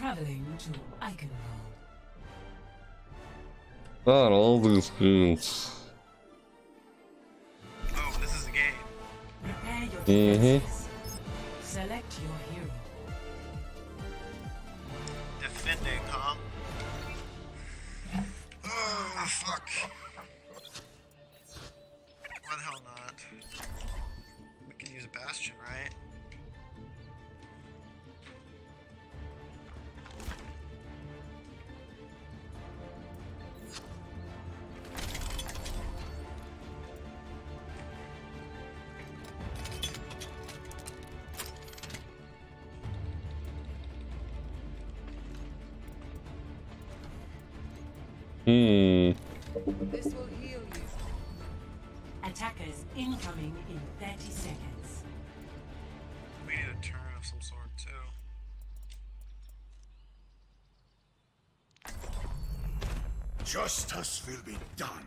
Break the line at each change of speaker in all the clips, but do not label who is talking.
Traveling to Eichenwald.
Not all these games.
Oh, this is a game.
Prepare your
Mhm.
defenses. Select your hero.
Defending, huh? Oh, fuck. Why the hell not? We can use a Bastion, right?
Hmm.
This will heal you.
Attackers incoming in 30 seconds.
We need a turn of some sort, too.
Justice will be done.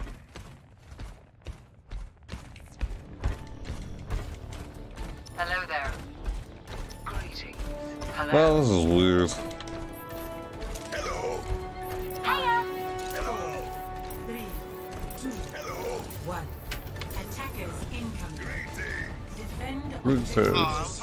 Hello there. Greetings. Hello.
Well, this is weird. Times.
Oh,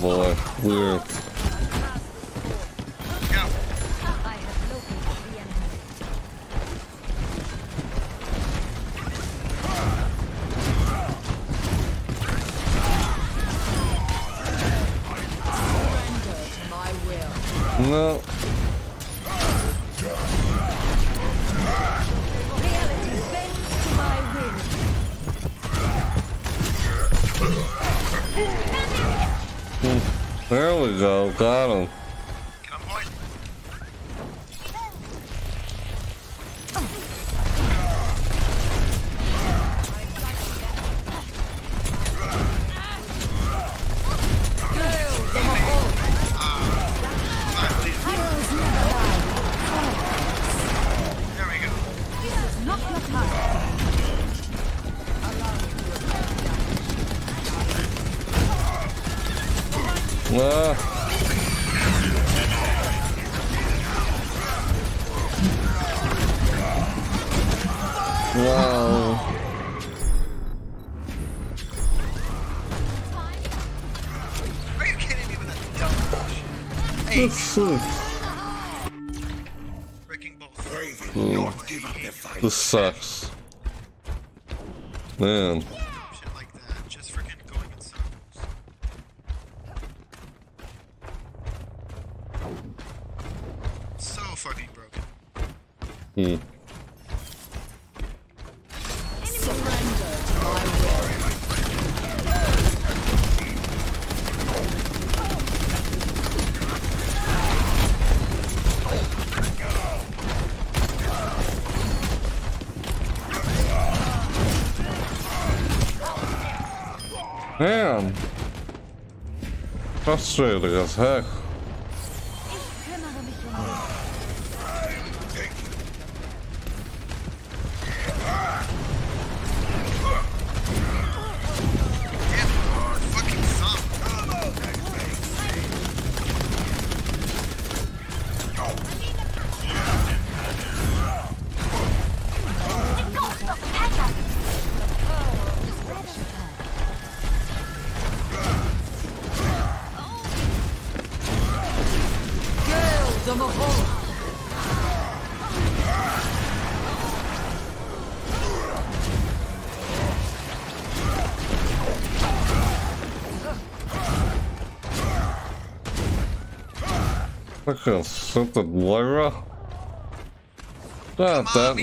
boy, weird. Hmm.
My
Frustrating as heck. At something Lyra. Not that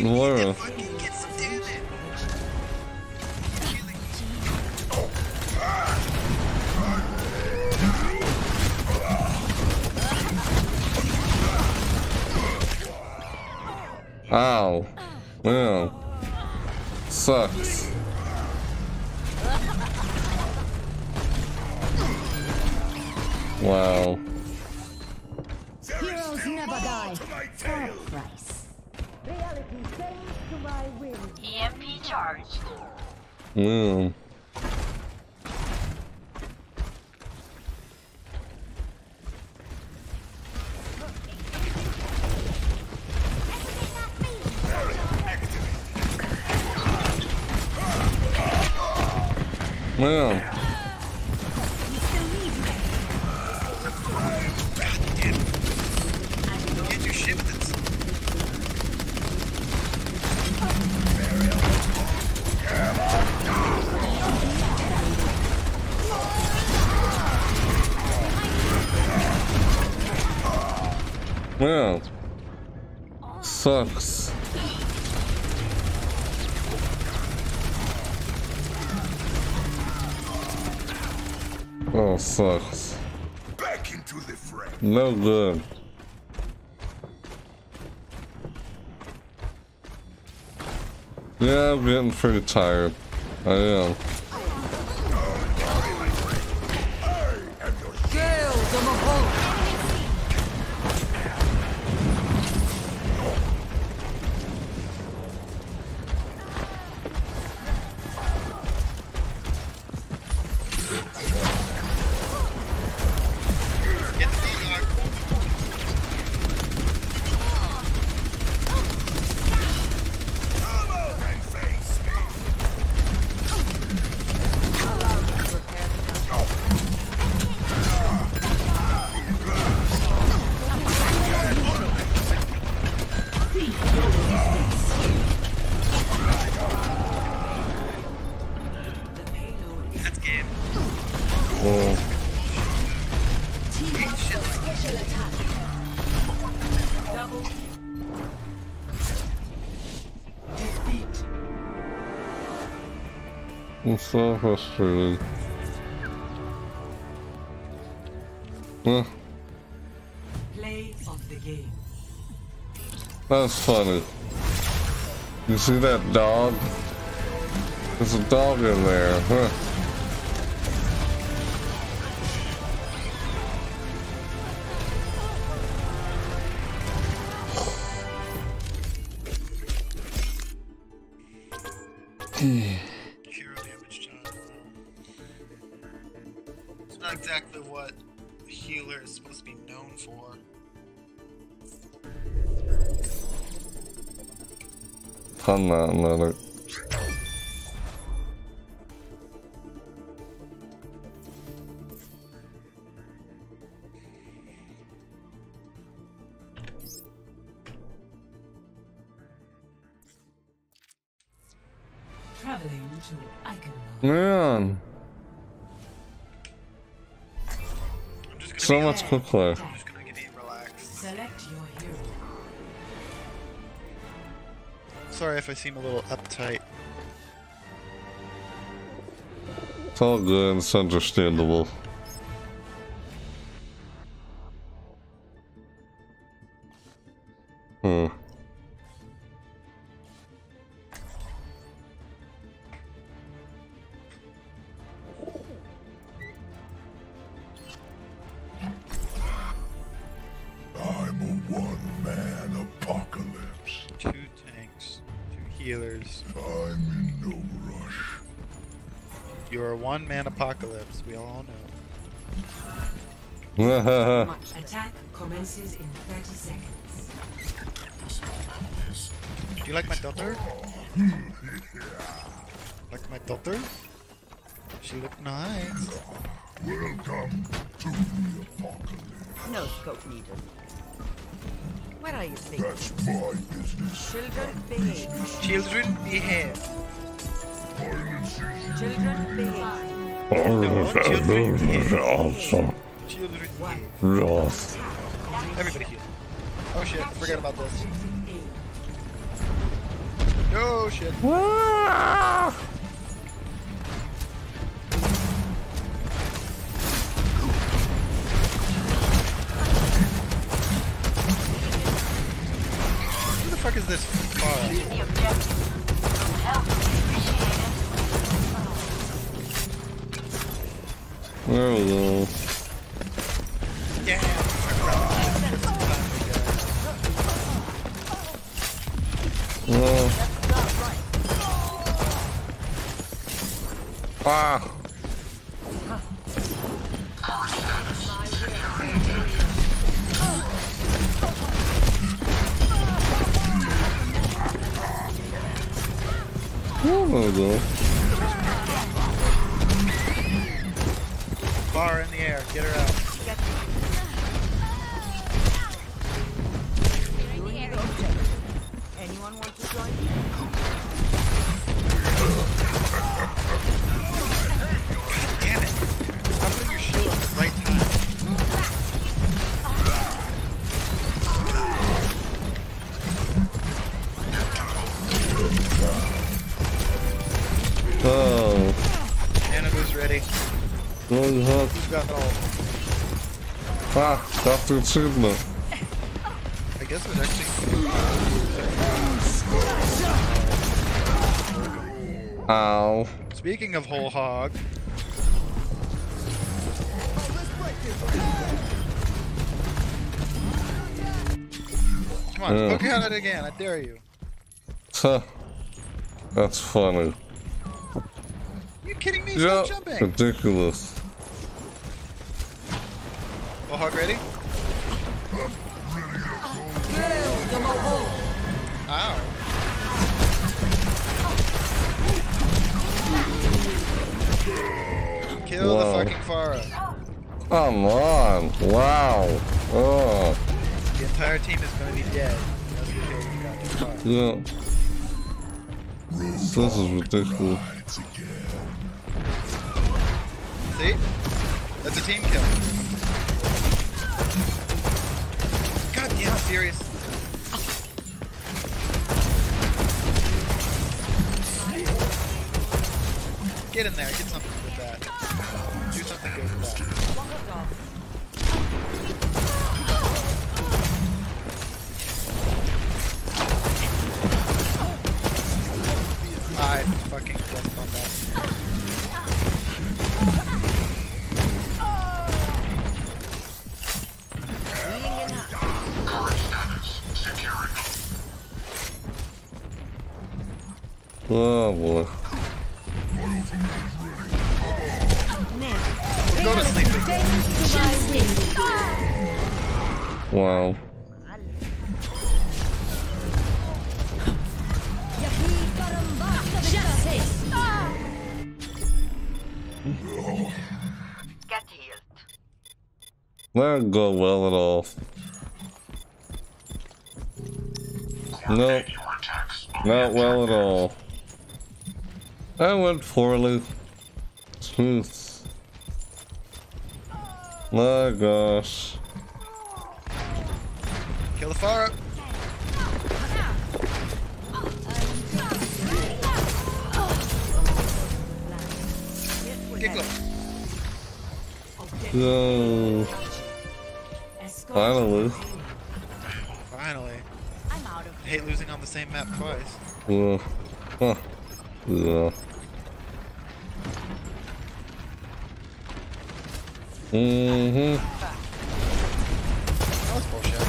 charged.
Yeah.
Hmm.
Man,
hmm.
No good. Yeah, I'm getting pretty tired. I am. I'm so frustrated. Huh,
Play of the game.
that's funny. You see that dog? There's a dog in there, huh?
Hero damage. It's not exactly what healer is supposed to be known for.
I'm not Man,
I'm just gonna
so much quicker.
I'm just gonna be relaxed.
Select your hero.
Sorry if I seem a little uptight.
It's all good, it's understandable. Hmm.
Apocalypse.
We all know.
Attack commences in 30 seconds.
Do you like my daughter? like my daughter? She look nice.
Welcome to the apocalypse.
No scope needed. Where are you thinking?
That's my business.
Children behave.
Children behave.
Violence is
Children behave.
Awesome.
Attack
Everybody heal. Oh shit, forget about this. Oh shit. Who the fuck is this
Pharah? Appreciated.
There we go.
Yeah.
Oh. Ah. We Oh.
Anabu's ready.
Going hot.
Who's got all?
Ah, Dr. Sigma.
I guess it actually.
Ow.
Speaking of whole hog. Come on,
Yeah.
poke at it again. I dare you.
Huh. That's funny.
You kidding me?
Yeah.
Stop jumping.
Ridiculous.
Oh, Whole hog ready? Ow. Kill
Whoa.
the fucking Pharah.
Come on. Wow. Oh.
The entire team is gonna be dead. Unless we kill this goddamn Pharah.
Yeah. This is ridiculous.
See? That's a team kill. God damn, serious. Get in there, get something with that. Do something good
Oh boy.
Go to sleep.
Wow.
Get healed.
That didn't go well at all. No, not well at all. That went poorly. Smooth. My gosh.
Kill the Pharah. Get close.
No.
Escort
Finally.
Finally.
I'm out of
I hate losing on the same map twice.
Yeah. Huh. Yeah. Mm-hmm.
That was bullshit.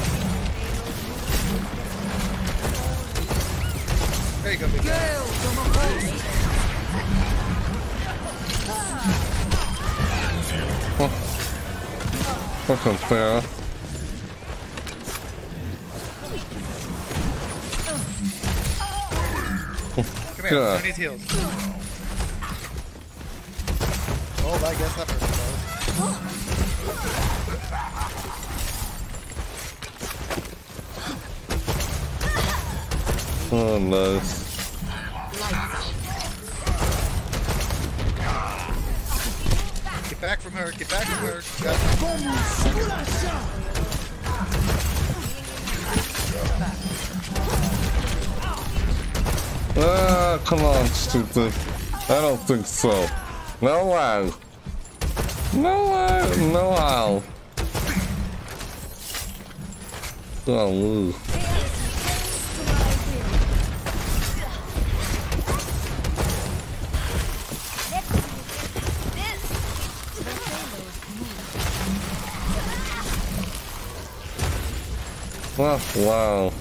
There you go, big guy.
Fucking fair.
Come here,
Yeah.
who needs heals? Oh, I guess that person.
Oh, nice.
Get back from her, get back from her.
Ah, come on, stupid. I don't think so. No way. No. No. Oh, ooh. Oh, wow.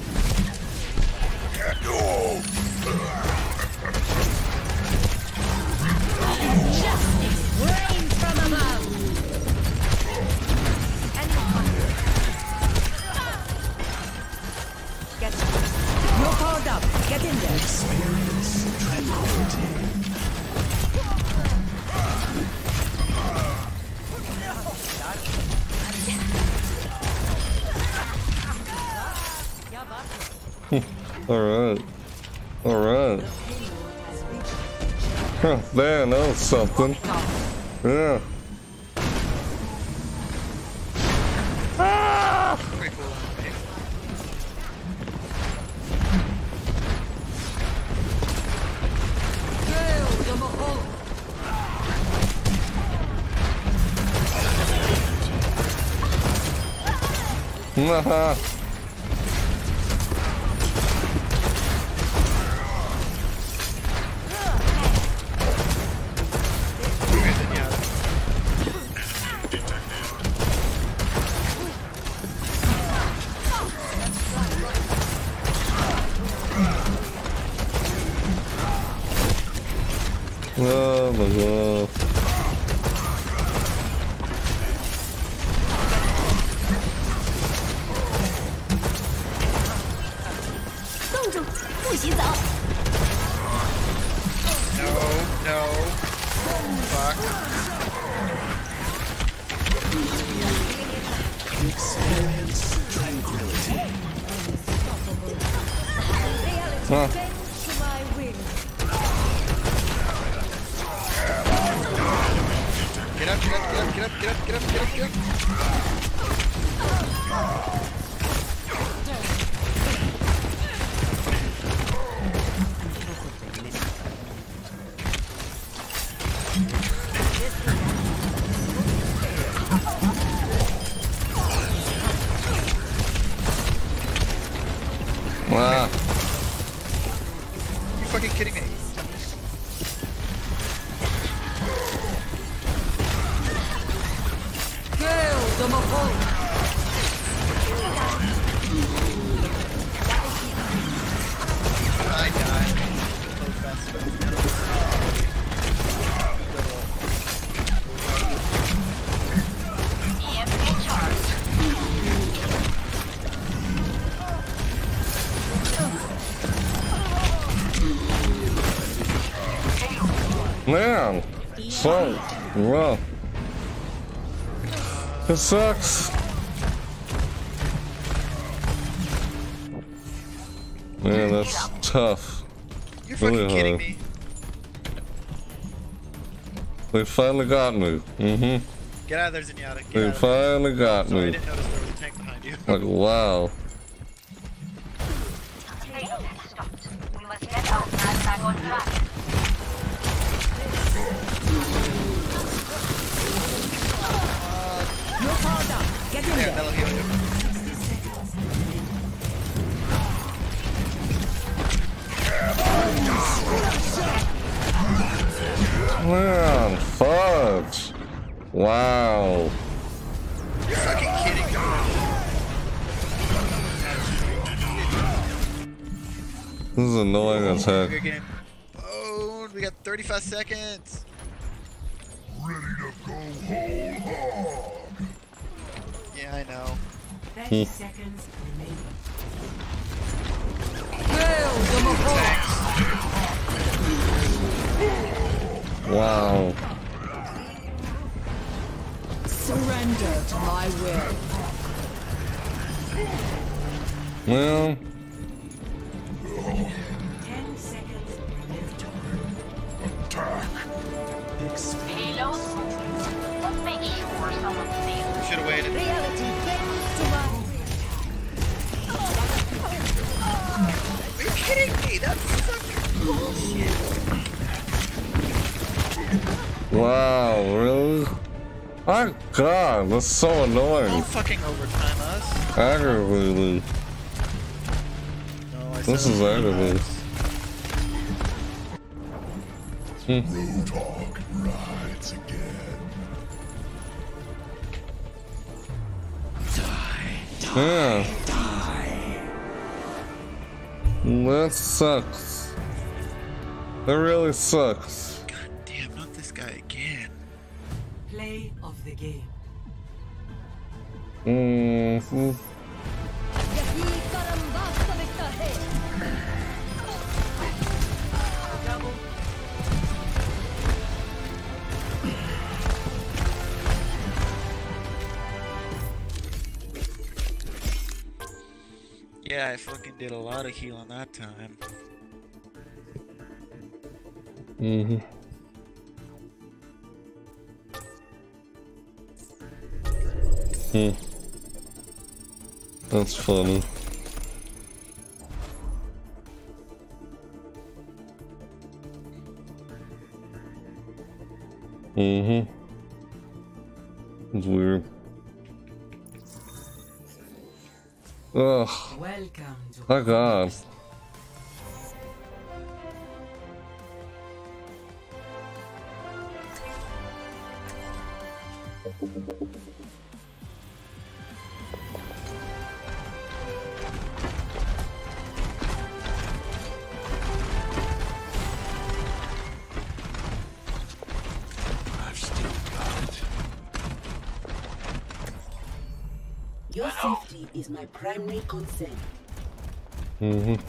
Hmm. up. Get in there.
Alright. Alright. Huh, man, that was something. Yeah. Haha.
Okay,
Huh.
Get up, get up, get up, get up, get up, get up, get up, get up.
It sucks. Man, that's tough.
You're fucking
Really
kidding
hard.
me.
They finally got me. Mm-hmm.
Get out of there, Zenyatta. Get
They
of there.
finally got
Sorry, I
me.
didn't notice there was a tank behind you.
Like, wow. Man, fudge. Wow.
You're fucking kidding me.
This is annoying as
We're
heck.
getting boned. We got 35 seconds.
Ready to go whole hog.
Yeah, I know.
30 seconds remaining.
Wow.
Surrender to my will.
Well,
10 seconds remaining.
Payload moving. Let's make sure someone stays.
Should have waited.
Reality bends to my will.
kidding me? That's fucking bullshit.
Wow, really? My god, that's so
Don't fucking overtime us.
Aggravating.
No, I
This is
overtime
aggravating. Hmm.
us.
Roadhog rides again.
Yeah. That sucks. That really sucks.
Game.
Mm-hmm.
Yeah, I fucking did a lot of healing that time.
Mm-hmm. Hmm. That's funny. Mm-hmm. It's weird. Ugh.
Welcome to
My god. Mm-hmm.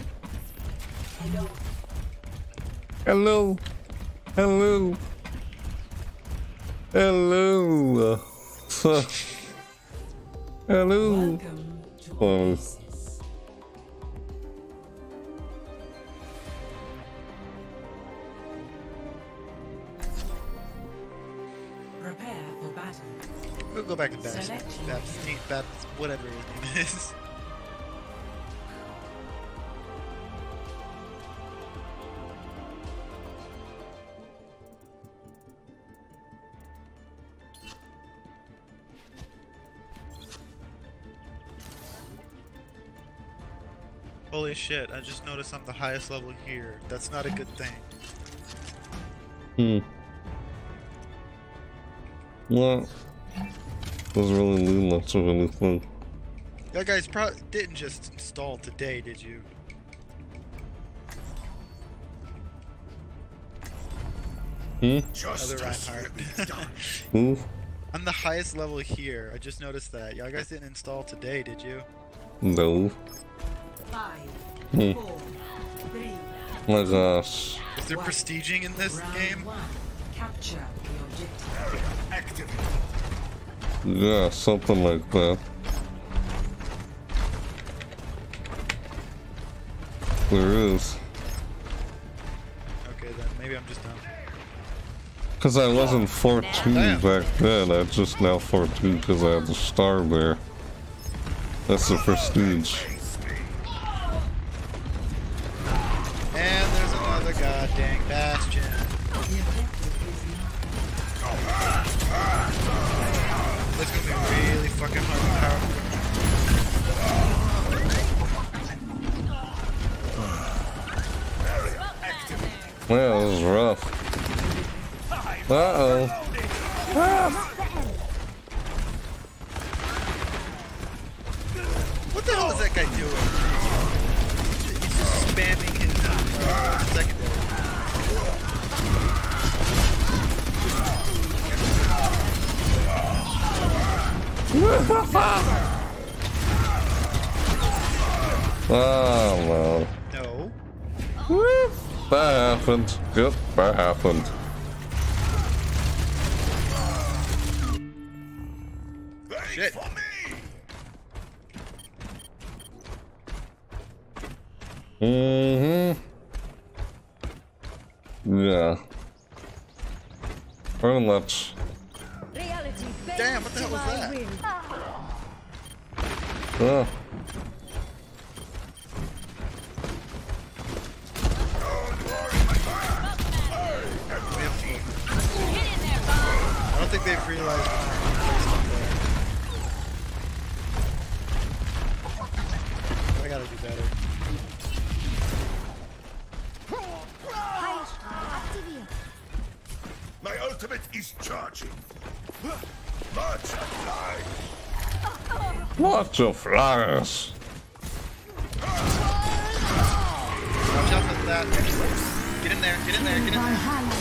Shit, I just noticed I'm the highest level here. That's not a good thing.
Hmm. What? Doesn't really mean much of anything.
That guy's probably didn't just install today, did you?
Hmm?
Other
Justice
Reinhardt.
will be done.
Who?
I'm the highest level here. I just noticed that. Y'all guys didn't install today, did you?
No.
Five,
Hmm.
four, three,
My gosh.
Is there
What?
prestiging in this
round
game?
one. Capture the objective.
Activate.
Yeah, something like that. There is.
Okay, then maybe I'm just dumb.
Because I wasn't 4-2
Damn.
back then, I'm just now 4-2 because I have the star there. That's the prestige.
Fucking hard to power.
Yeah, this is rough. Uh-oh.
What the hell is that guy doing? He's just spamming his uh,
Oh,
No.
no. That happened. Yep, that happened.
Shit.
Mm-hmm. Yeah. Very much.
Reality
damn, what the hell was that?
Ugh.
I don't think they've realized I gotta do better.
My ultimate is charging. Much.
What your flyers?
Watch out for that. Get in there, get in there, get in there.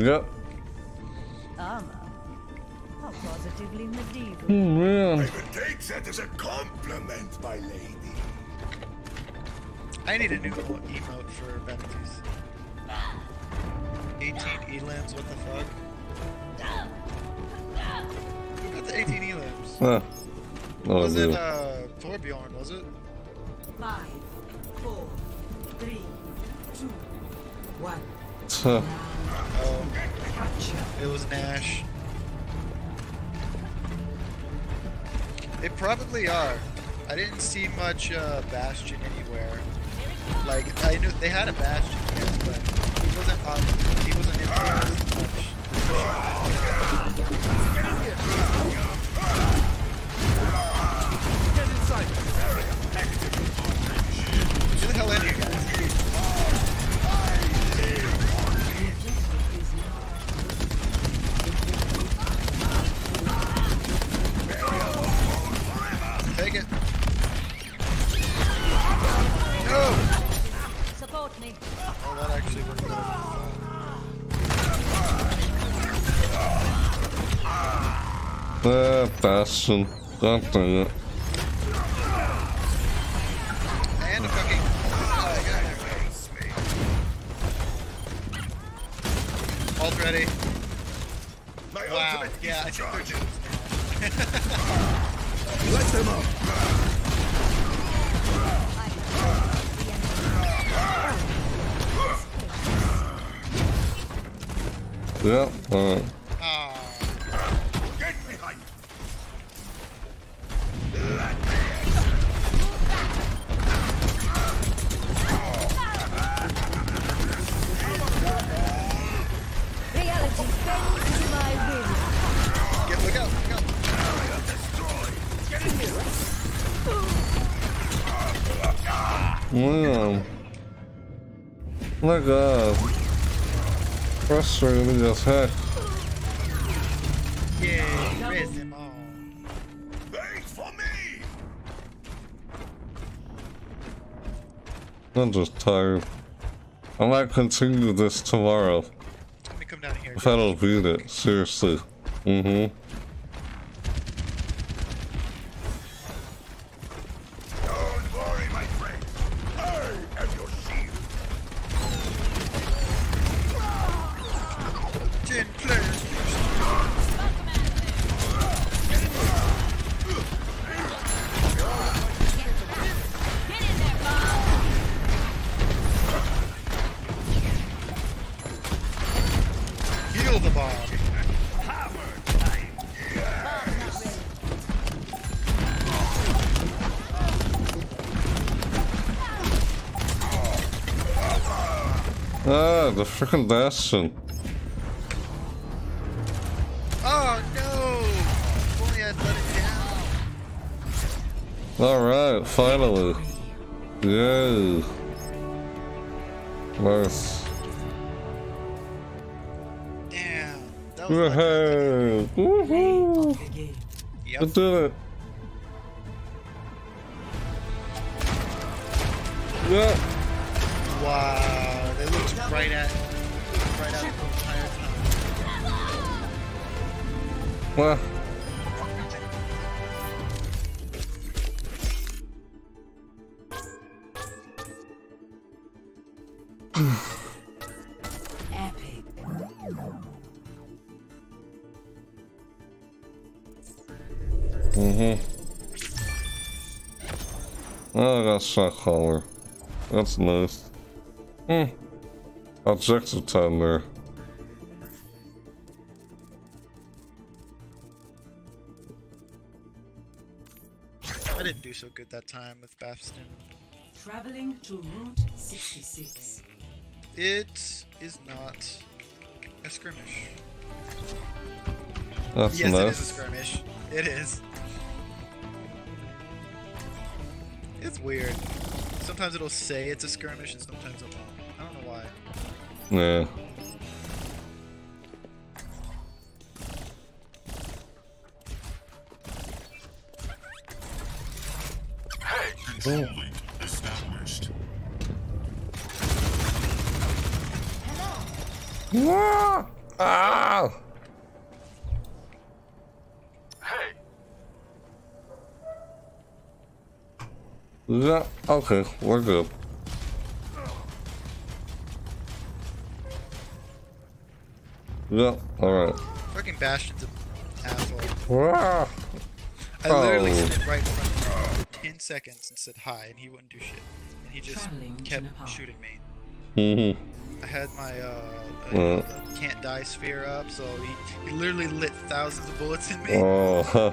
Yep.
Armor. How positively medieval.
Oh, man.
I will take that as a compliment, my lady.
I need a new emote for Benedict's. 18 elims, what the fuck? Who got the 18 elims?
Huh.
Was it
dude.
uh, Torbjorn, was it?
Five, four, three, two, one.
Oh, it was Nash. They probably are. I didn't see much uh, Bastion anywhere. Like, I knew they had a Bastion, yes, but he wasn't on, he wasn't influenced much. Who the hell you guys?
Ah, Bastion. Frustrating as heck.
Yeah, raise them all.
Wait for me.
I'm just tired. I might continue this tomorrow.
Let me come down here.
If I don't beat it, seriously. Mm-hmm. Bastion.
Oh no! Only I'd let it down.
Alright, finally. Yay. Nice.
Damn. That was
Woohoo! Woohoo!
The game.
I
yep.
did it. Shot caller. That's nice. Hmm. Objective time there.
I didn't do so good that time with Bastion.
Traveling to Route 66.
It is not a skirmish.
That's
yes, it is a
nice.
skirmish. It is. It's weird. Sometimes it'll say it's a skirmish, and sometimes it won't. I don't know why.
Yeah.
Control link established.
Ah! Ah! Yeah, okay, we're good. Yeah, alright.
Fucking Bastion's an asshole.
Ah!
I literally
Oh.
stood right in front of him for 10 seconds and said hi, and he wouldn't do shit. And he just
Traveling
kept shooting me.
Mhm.
I had my uh,
Uh.
uh, can't die sphere up, so he, he literally lit thousands of bullets in me.
Oh, huh.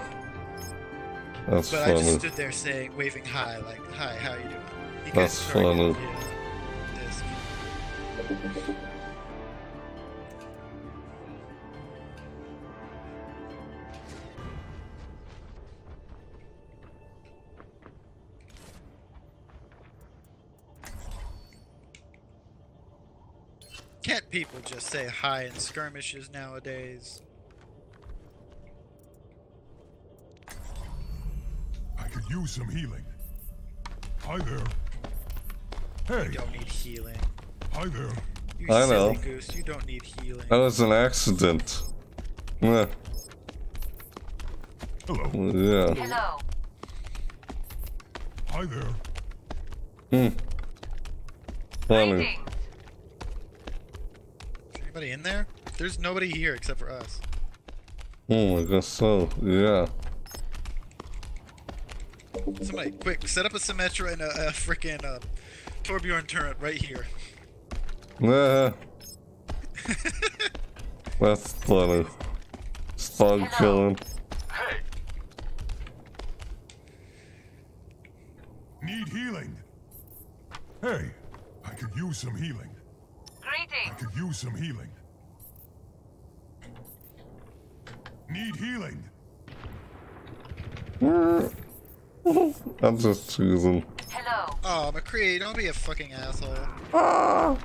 That's
But I just stood there saying, waving hi, like, hi, how are you doing? He
That's funny.
this. Can't people just say hi in skirmishes nowadays?
I could use some healing. Hi there. Hey,
You don't need healing.
hi there.
You
I
silly
know.
goose, you don't need healing.
That was an accident. Yeah,
Hello.
yeah.
Hello.
Hi there.
Hmm. Funny.
Is anybody in there? There's nobody here except for us.
Oh, I guess so. Yeah.
Somebody, quick, set up a Symmetra and a, a freaking uh, Torbjorn turret right here.
Yeah. That's funny. Spug
Hello.
killing.
Hey. Need healing. Hey, I could use some healing. I could use some healing. Need healing.
I'm just choosing.
Hello.
Oh, McCree, don't be a fucking asshole.
Ah!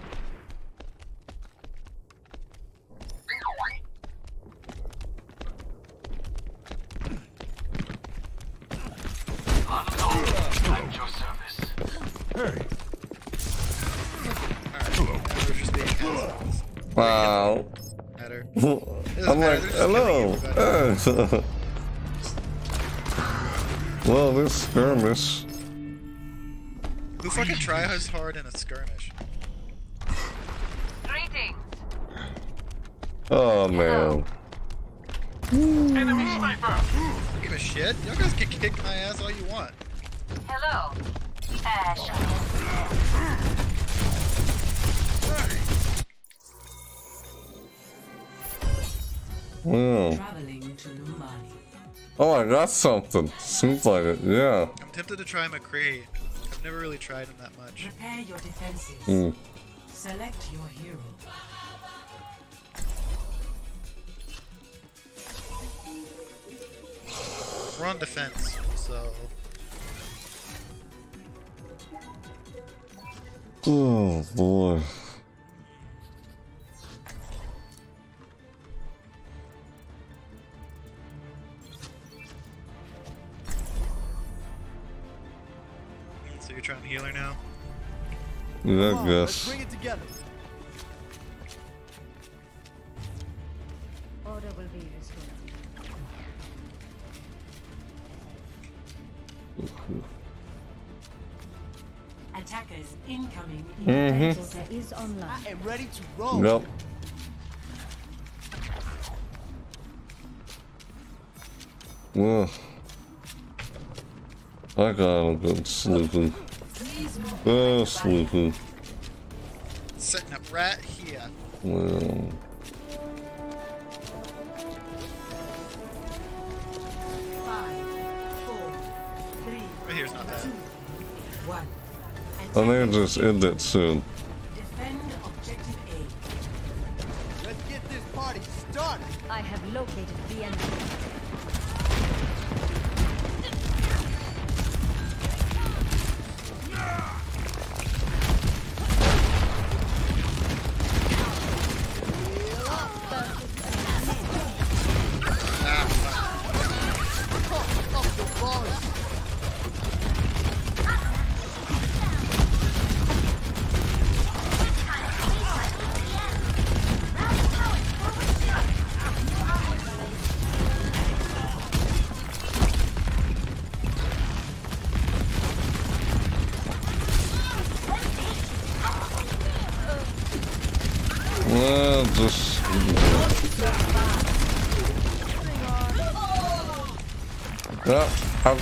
Hey. Hello.
Now we're just being.
Wow.
Matter.
I'm like, hello. Well, this skirmish.
Who fucking tries hard in a skirmish?
Greetings.
Oh man.
Enemy sniper.
I don't give a shit. Y'all guys can kick my ass all you want.
Hello. Ash.
Wow.
Traveling to Numbani.
Oh, I got something. Seems like it. Yeah.
I'm tempted to try McCree. I've never really tried him that much.
Prepare your defenses.
Hmm.
Select your hero.
We're on defense, so
Oh boy.
So you're trying to heal her now.
Yeah,
Come
I
on,
guess.
bring it together.
Order will be restored.
Attackers incoming.
Mhm.
Is online.
I am ready to roll.
Yep. Well, I got a go sleeping. Oh, sleeping.
Setting up right here.
Well,
Five, four, three,
Right here's not bad.
one.
I think it just end it soon.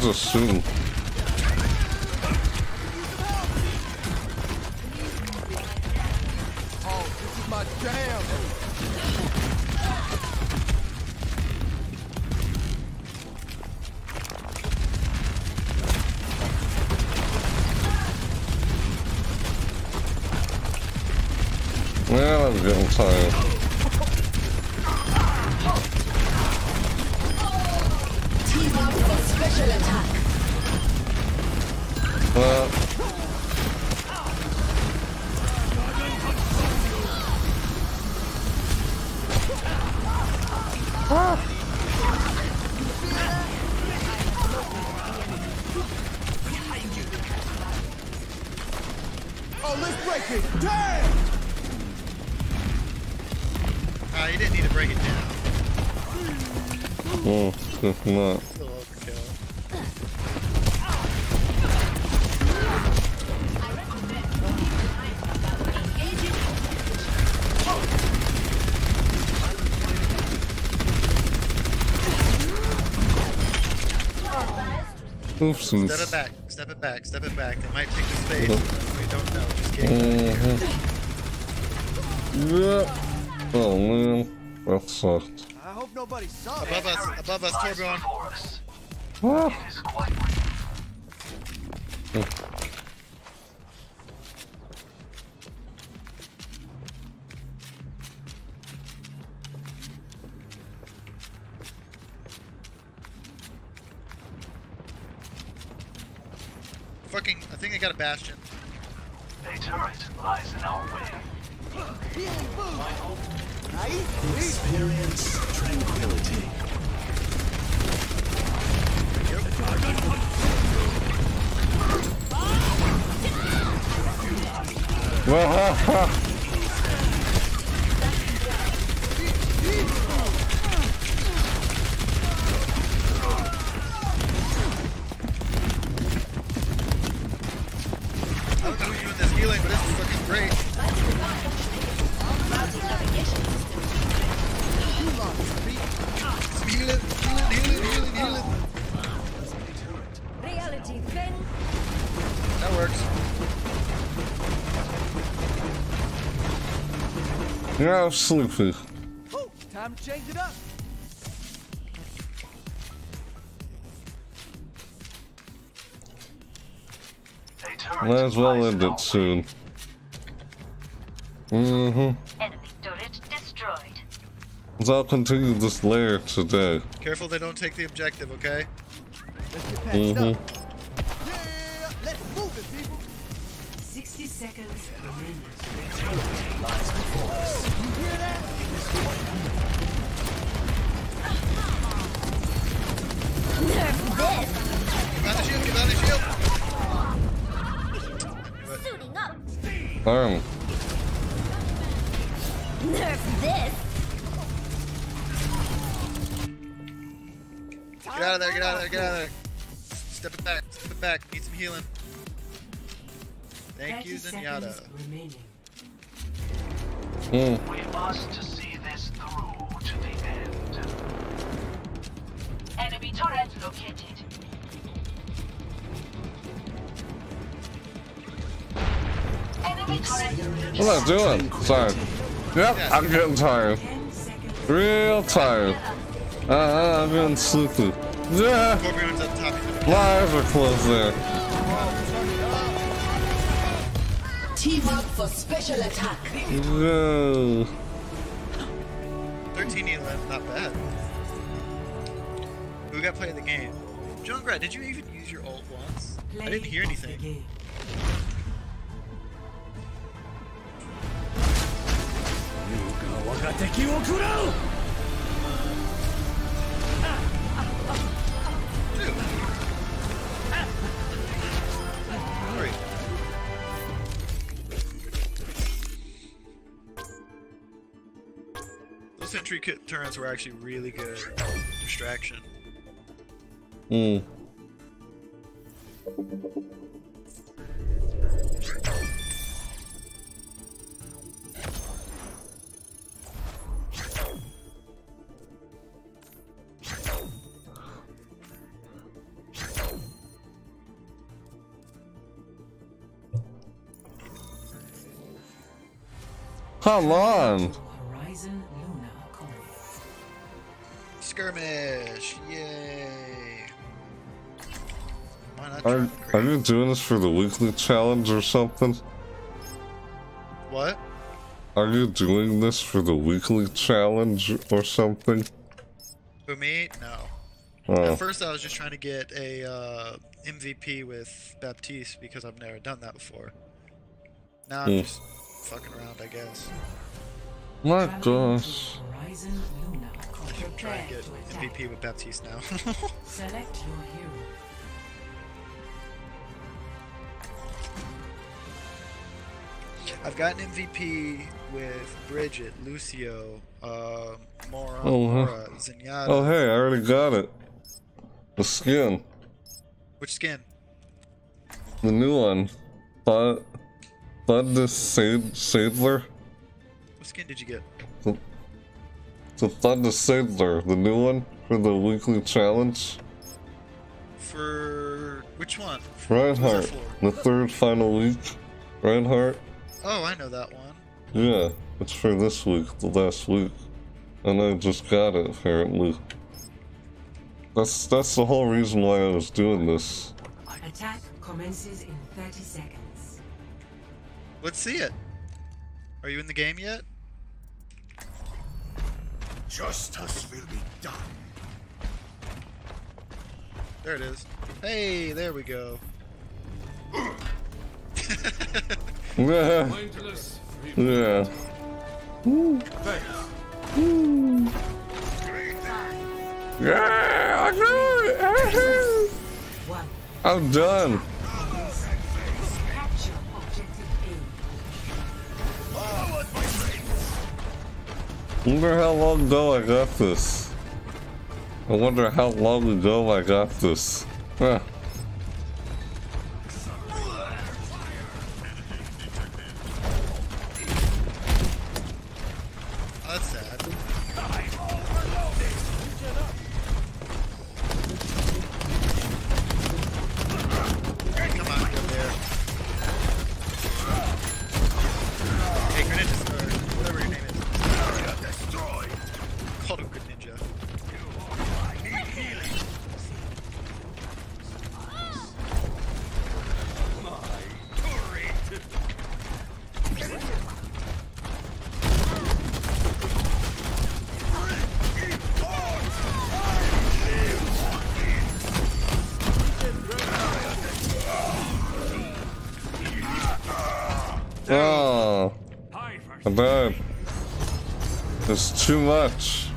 I'll just soon. Oopsies.
Step it back. Step it back. Step it back. They might pick the space. We don't know. Just kidding.
Mhm. Yeah. Oh man, that sucked.
I hope nobody saw
Above us. Above us. Torbjorn.
Ah.
Got a bastion.
A turret lies in our way.
Healing boom. Nice.
Experience tranquility.
Wahaha.
Uh,
Yeah, I'm.
Oh, time to change it up.
Might as well end it soon. Mm-hmm.
Enemy turret destroyed.
So I'll continue this layer today.
Careful they don't take the objective, okay?
Let's
out of there, get out of there, get out of there. Step it back, step it back. Need some healing. Thank you, Zenyatta.
seconds remaining.
Mm.
We must see this through to the end.
Enemy turret located. Enemy turret.
What am I doing? Sorry. Yep, I'm getting tired. Real tired. Uh, I'm getting sleepy. Yeah, eyes are closed there.
Team up for special attack.
Yeah.
13 healing, not bad. Who got play of the game? Junkrat, did you even use your ult once? I didn't hear anything. Kit were actually really good. Distraction.
Hmm. How on.
Skirmish! Yay!
Are, are you doing this for the weekly challenge or something?
What?
Are you doing this for the weekly challenge or something?
Who me? No.
Oh,
At first, I was just trying to get a uh, MVP with Baptiste because I've never done that before. Now I'm
Hmm.
just fucking around, I guess.
My gosh.
to Horizon Lunar Colony.
Try and get. MVP with Baptiste now.
Select your hero.
I've gotten MVP with Bridget, Lucio, um, Moira,
Oh.
Moira, Zenyatta.
Oh, hey, I already got it. The skin.
Which skin?
The new one. Bud. Bud the Sad- Sadler.
What skin did you get?
The Bud the Sadler. The new one for the weekly challenge.
For which one?
Reinhardt. The third final week. Reinhardt.
Oh, I know that one.
Yeah, it's for this week, the last week. And I just got it, apparently. That's that's the whole reason why I was doing this.
Attack commences in 30 seconds.
Let's see it. Are you in the game yet?
Justice will be done.
There it is. Hey, there we go.
Yeah. Yeah. Yeah, I got it. I'm done.
A.
Wonder how long ago I got this. I wonder how long ago I got this. Huh.
That's sad.
much.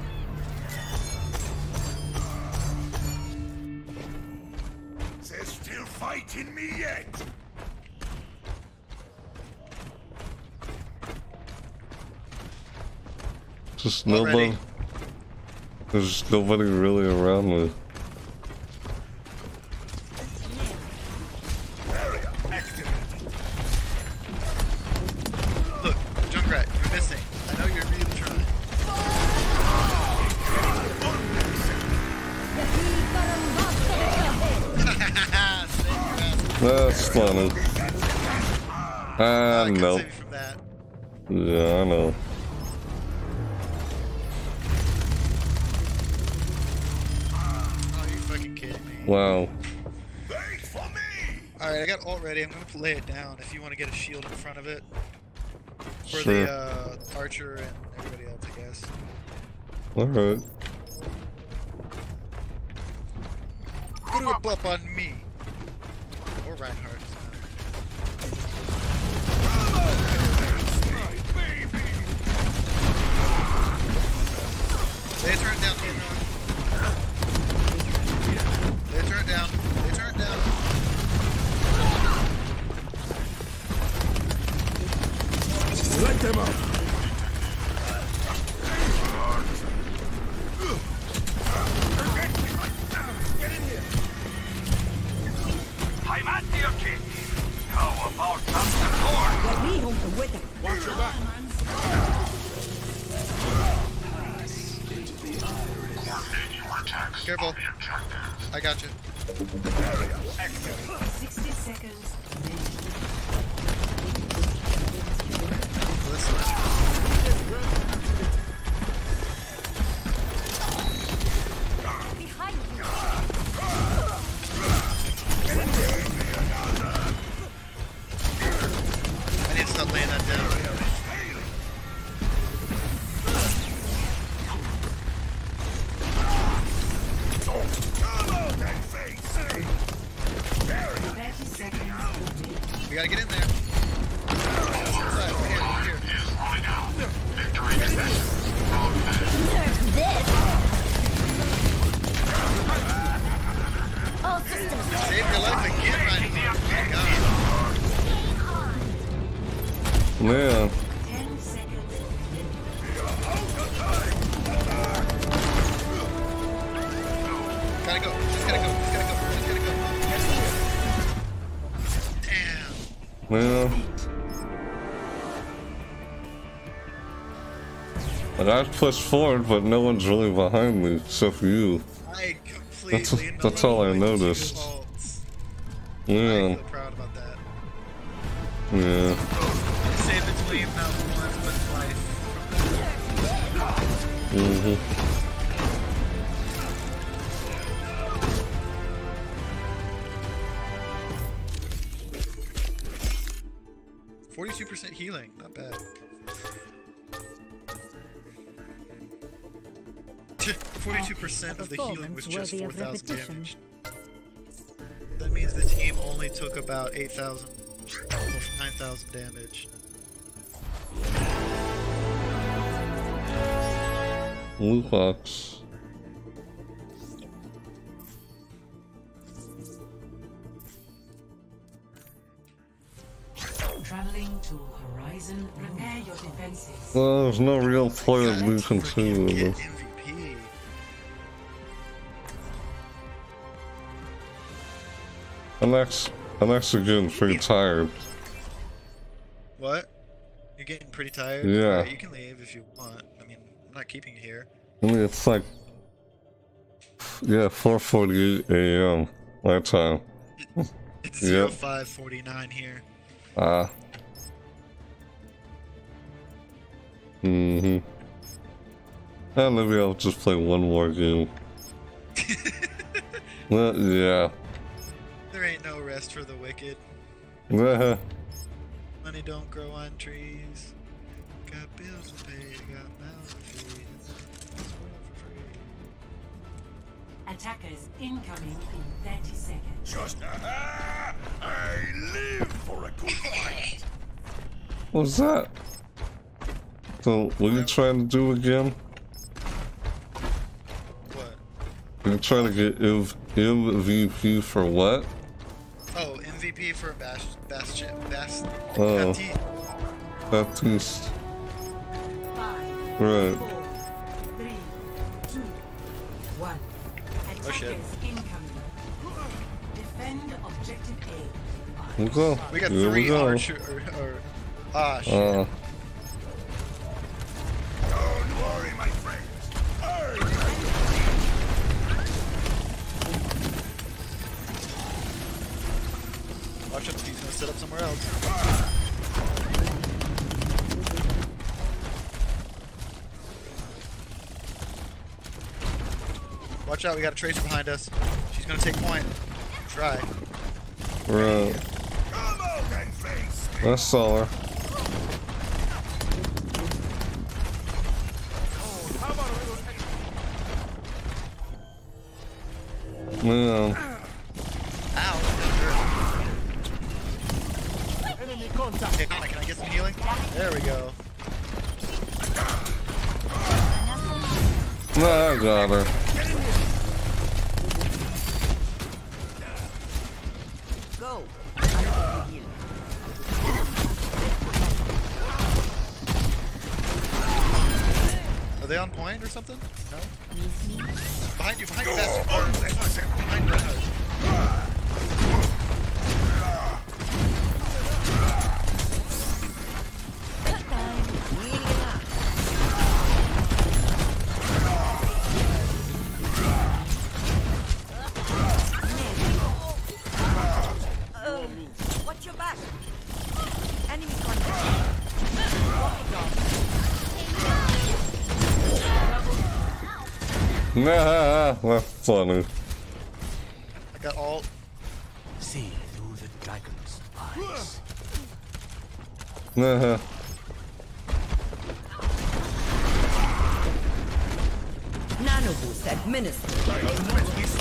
There's still fighting me yet.
Just nobody. There's nobody really around me.
I'm gonna lay it down if you want to get a shield in front of it. For
Sure.
the uh, archer and everybody else, I guess.
Alright.
Put a blup on me. Or Reinhardt. They turn down, They turn down.
Them up.
Objective. How about?
Let me hold the.
Watch your back.
Careful. I got you. I
pushed forward, but no one's really behind me except for you.
I completely
That's- that's all I noticed. Yeah.
feel proud about that.
Yeah.
Save it to leave but twice.
Mm-hmm.
Forty-two percent healing, not bad. Forty-two percent of the healing was just
worthy
four
of
thousand
repetition.
damage. That means the team only took about eight thousand, almost nine thousand damage.
Loot box.
Traveling to Horizon, prepare your defenses.
Well, there's no real player we
God,
can
freaking
continue with this. I'm actually, getting pretty tired.
What? You're getting pretty tired?
Yeah.
Alright, you can leave if you want. I mean, I'm not keeping you here.
I mean, it's like, yeah, 4:48 a.m. my time.
It's
Yep.
0549 here.
Ah. Mm-hmm. Ah, maybe I'll just play one more game. well, yeah.
There ain't no rest for the wicked.
Yeah.
Money don't grow on trees. Got bills to pay, got mouths to feed. This world for free.
Attackers incoming in 30 seconds.
Just ah, I live for a good fight.
What's that? So, what are you trying to do again?
What?
You're trying to get MV MVP for what?
For Bast Bastion. Bast
oh.
Baptiste.
Five,
right.
Four, three, two,
one.
Oh shit.
Incoming. Defend objective A.
We go.
We got
Here
three we
go.
Or, or, or, ah, shit.
Uh.
we got a Tracer behind us. She's gonna take point. Try.
Bro.
I saw her. Move.
back.
Enemy contact.
Walking off.
Nah, left funny.
I got all.
See through the dragon's eyes.
Nah.
Nanoboost administered.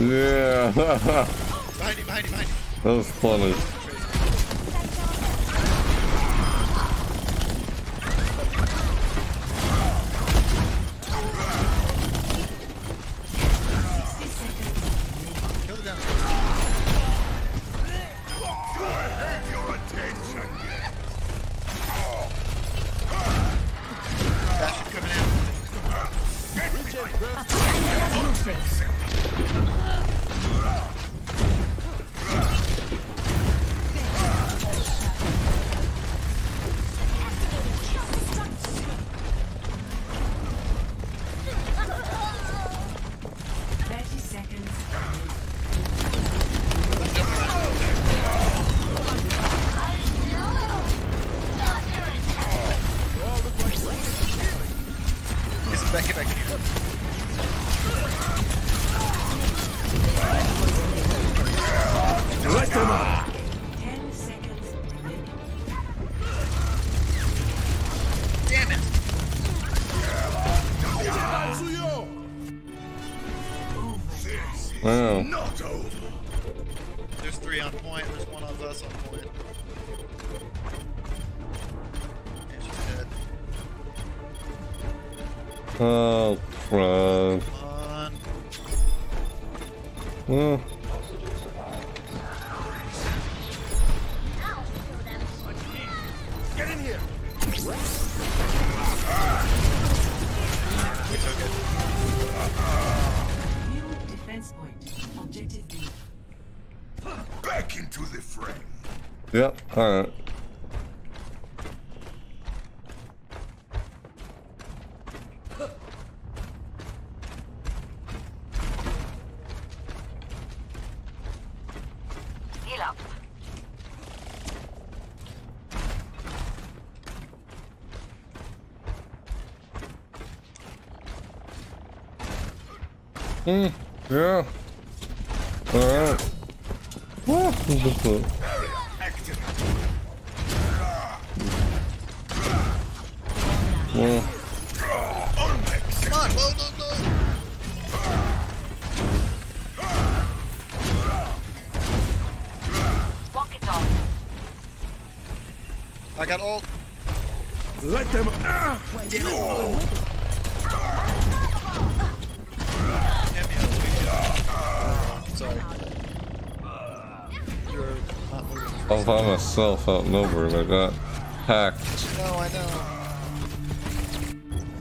Yeah.
behind you, behind you, behind you.
That was funny.
All right. By myself outnumbered. I got hacked.
No, I know.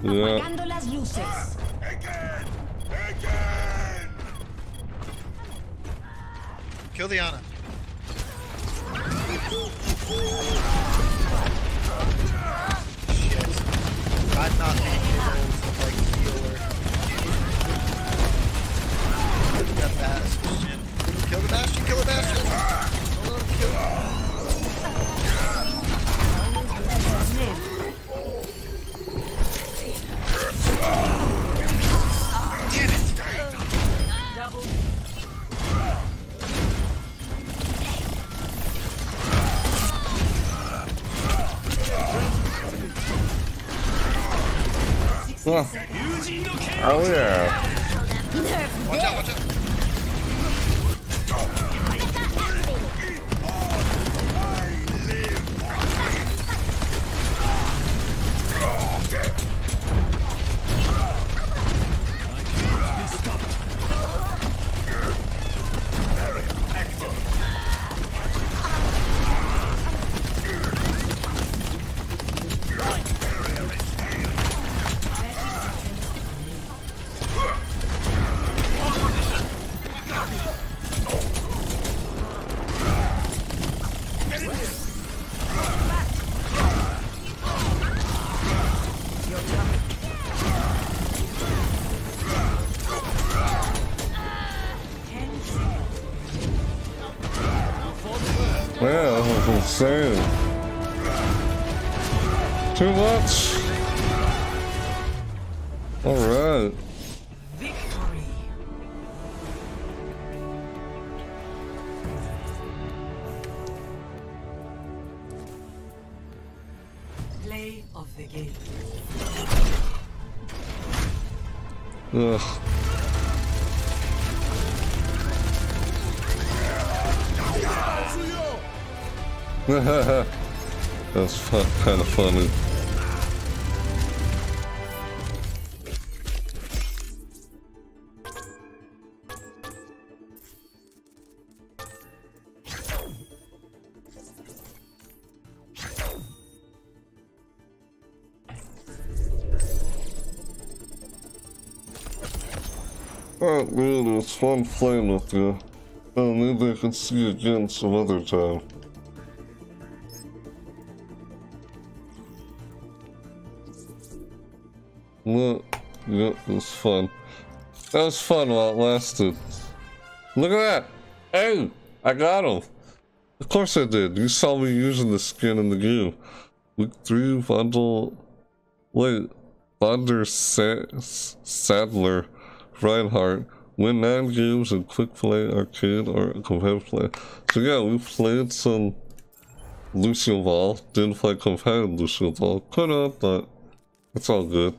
Yeah.
Apagando las luces.
Again! Again!
Kill the Ana. Shit. I'm not being able to like healer. That bastion. Kill the bastion, kill the bastion! Oh,
yeah.
Watch out, watch out!
Too much. Alright.
Victory. Play of the game.
Ugh. That's kind of funny. Oh, Alright, dude, it was fun playing with you. Oh, maybe I can see you again some other time. Yeah, it was fun. That was fun while it lasted. Look at that! Hey! I got him! Of course I did. You saw me using the skin in the game. Week 3 bundle. Wait. Thunder Sa- Sadler Reinhardt. Win 9 games in quick play, arcade, or competitive play. So yeah, we played some Lucio Ball. Didn't play competitive Lucio Ball. Could have, but it's all good.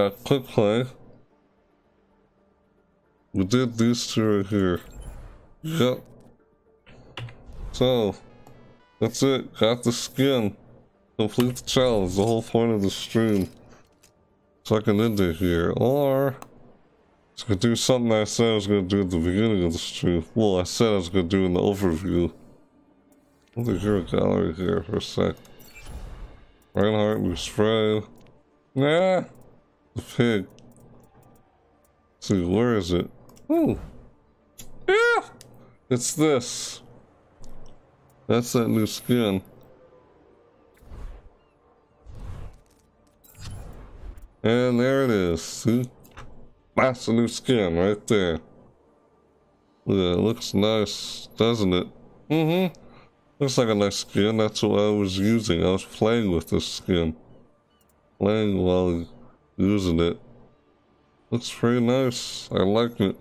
Got quick play. We did these two right here. Yep. So, that's it. Got the skin. Complete the challenge. The whole point of the stream. So I can end it here. Or, I could do something I said I was going to do at the beginning of the stream. Well, I said I was going to do in the overview. Let me hear a gallery here for a sec. Reinhardt, new spray. Nah. The pig. See, where is it? Oh. Yeah! It's this. That's that new skin. And there it is. See? That's the new skin right there. Yeah, it looks nice, doesn't it? Mm-hmm. Looks like a nice skin. That's what I was using. I was playing with this skin. Playing while using it. Looks pretty nice. I like it.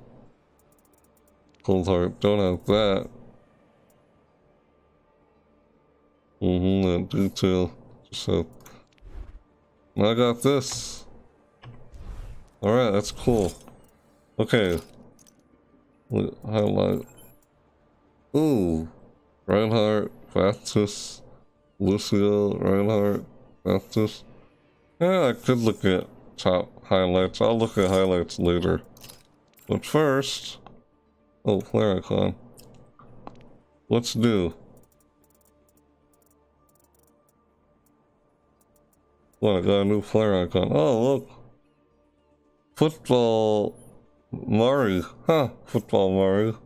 Cold heart, don't have that. Mm-hmm, that detail. Have... I got this. Alright, that's cool. Okay. Highlight. Ooh. Reinhardt, Baptiste, Lucio, Reinhardt, Baptiste. Yeah, I could look at top highlights. I'll look at highlights later. But first... Oh, flare icon. Let's do. What, I got a new flare icon. Oh, look. Football Mario. Huh, Football Mario.